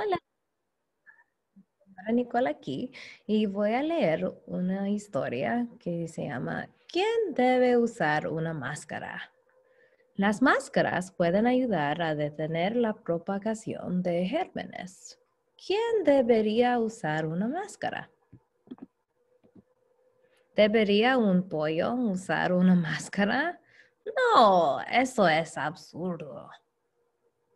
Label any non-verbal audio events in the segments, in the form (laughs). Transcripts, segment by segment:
Hola, Nicole aquí y voy a leer una historia que se llama ¿Quién debe usar una máscara? Las máscaras pueden ayudar a detener la propagación de gérmenes. ¿Quién debería usar una máscara? ¿Debería un pollo usar una (laughs) máscara? No, eso es absurdo.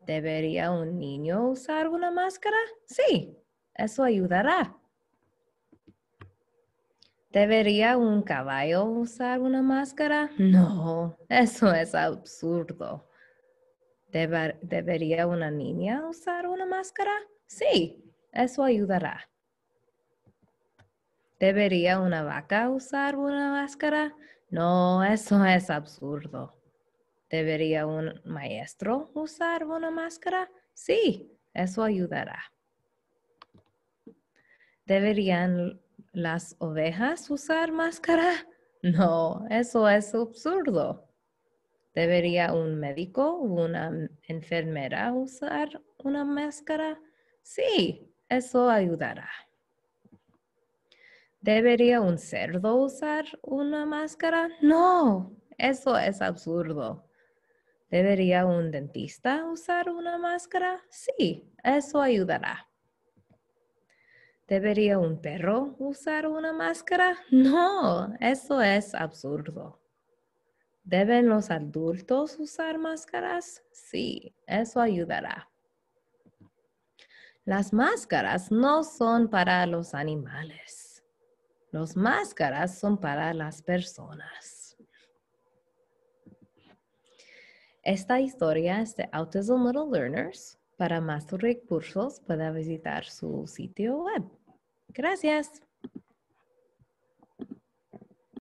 ¿Debería un niño usar una máscara? Sí, eso ayudará. ¿Debería un caballo usar una máscara? No, (laughs) eso es absurdo. ¿Debería una niña usar una máscara? Sí, eso ayudará. ¿Debería una vaca usar una máscara? No, eso es absurdo. ¿Debería un maestro usar una máscara? Sí, eso ayudará. ¿Deberían las ovejas usar máscara? (laughs) No, eso es absurdo. ¿Debería un médico o una enfermera usar una máscara? Sí, eso ayudará. ¿Debería un cerdo usar una máscara? No, eso es absurdo. ¿Debería un dentista usar una máscara? Sí, eso ayudará. ¿Debería un perro usar una máscara? No, eso es absurdo. ¿Deben los adultos usar máscaras? Sí, eso ayudará. Las máscaras no son para los animales. Las máscaras son para las personas. Esta historia es de Autism Little Learners. Para más recursos puede visitar su sitio web. Gracias.